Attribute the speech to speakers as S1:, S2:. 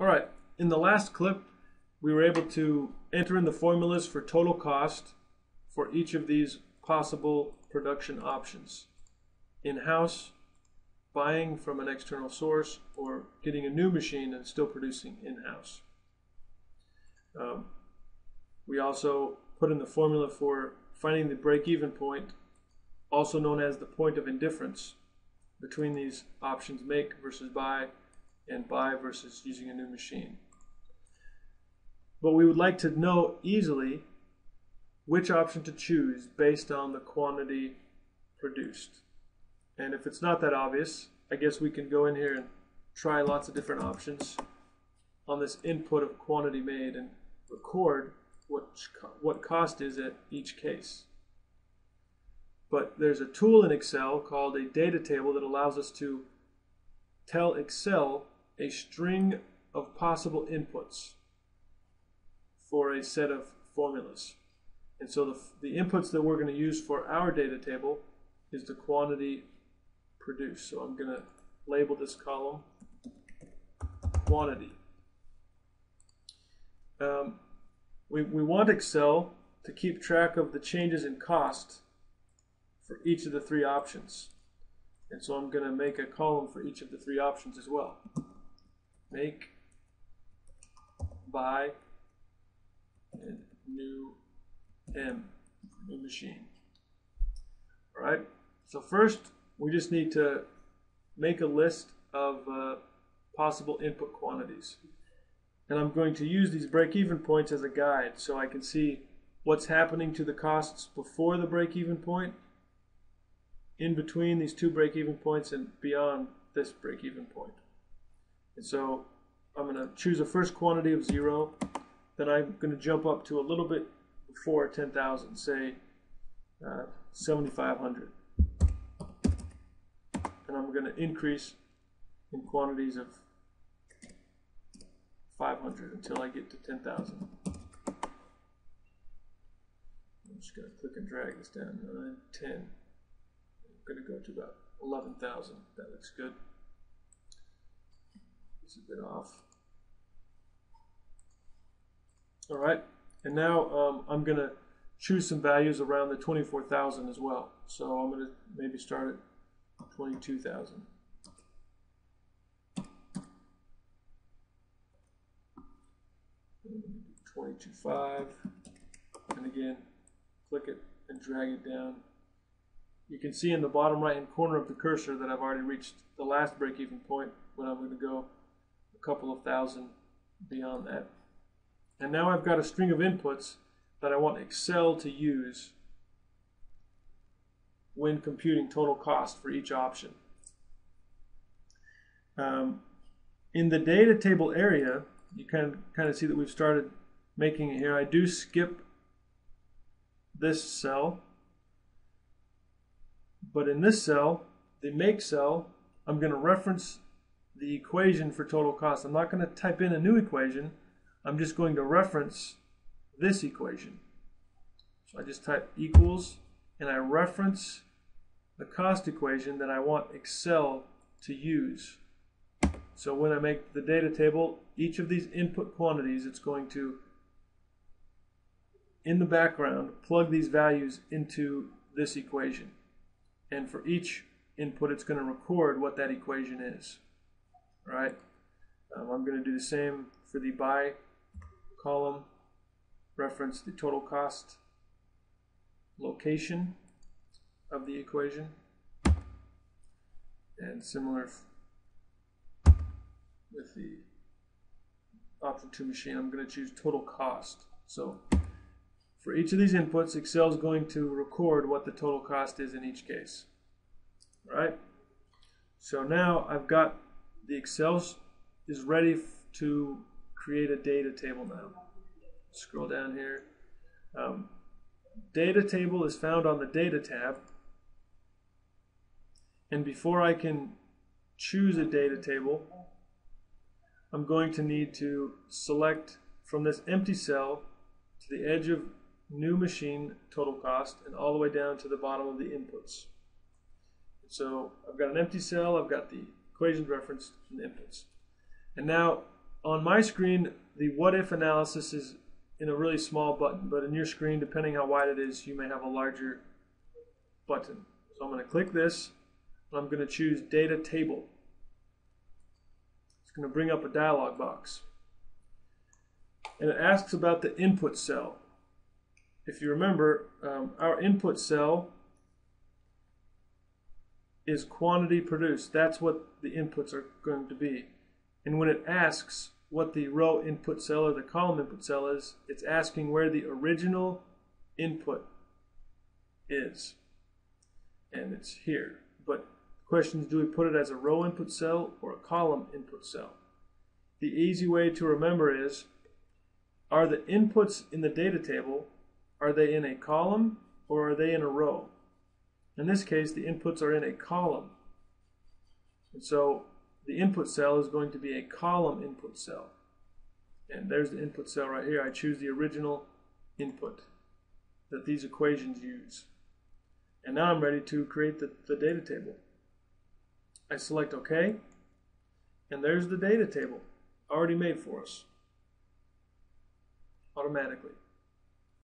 S1: All right, in the last clip, we were able to enter in the formulas for total cost for each of these possible production options. In-house, buying from an external source, or getting a new machine and still producing in-house. Um, we also put in the formula for finding the break-even point, also known as the point of indifference, between these options make versus buy and buy versus using a new machine. But we would like to know easily which option to choose based on the quantity produced. And if it's not that obvious, I guess we can go in here and try lots of different options on this input of quantity made and record what, what cost is at each case. But there's a tool in Excel called a data table that allows us to tell Excel a string of possible inputs for a set of formulas. And so the, the inputs that we're going to use for our data table is the quantity produced. So I'm going to label this column quantity. Um, we, we want Excel to keep track of the changes in cost for each of the three options. And so I'm going to make a column for each of the three options as well. Make, buy, new M, new machine. All right, so first we just need to make a list of uh, possible input quantities. And I'm going to use these break-even points as a guide so I can see what's happening to the costs before the break-even point, in between these two break-even points, and beyond this break-even point. And so I'm going to choose a first quantity of zero, then I'm going to jump up to a little bit before 10,000, say uh, 7,500. And I'm going to increase in quantities of 500 until I get to 10,000. I'm just going to click and drag this down, 9, 10. I'm going to go to about 11,000. That looks good. It's a bit off. All right, and now um, I'm going to choose some values around the 24,000 as well. So I'm going to maybe start at 22,000. Twenty-two five, and again, click it and drag it down. You can see in the bottom right hand corner of the cursor that I've already reached the last break-even point, when I'm going to go couple of thousand beyond that. And now I've got a string of inputs that I want Excel to use when computing total cost for each option. Um, in the data table area, you can kind of see that we've started making it here. I do skip this cell, but in this cell, the make cell, I'm going to reference the equation for total cost. I'm not going to type in a new equation. I'm just going to reference this equation. So I just type equals and I reference the cost equation that I want Excel to use. So when I make the data table, each of these input quantities, it's going to, in the background, plug these values into this equation. And for each input, it's going to record what that equation is. Right? Um, I'm going to do the same for the buy column reference the total cost location of the equation. And similar with the option 2 machine I'm going to choose total cost. So for each of these inputs Excel is going to record what the total cost is in each case All right? So now I've got the Excel is ready to create a data table now. Scroll down here. Um, data table is found on the data tab. And before I can choose a data table, I'm going to need to select from this empty cell to the edge of new machine total cost and all the way down to the bottom of the inputs. So I've got an empty cell, I've got the equations referenced and inputs. And now on my screen, the what if analysis is in a really small button, but in your screen, depending how wide it is, you may have a larger button. So I'm going to click this, and I'm going to choose Data Table. It's going to bring up a dialog box. And it asks about the input cell. If you remember, um, our input cell is quantity produced. That's what the inputs are going to be. And when it asks what the row input cell or the column input cell is, it's asking where the original input is. And it's here. But the question is, do we put it as a row input cell or a column input cell? The easy way to remember is, are the inputs in the data table, are they in a column or are they in a row? In this case, the inputs are in a column. And so the input cell is going to be a column input cell. And there's the input cell right here. I choose the original input that these equations use. And now I'm ready to create the, the data table. I select OK, and there's the data table already made for us automatically.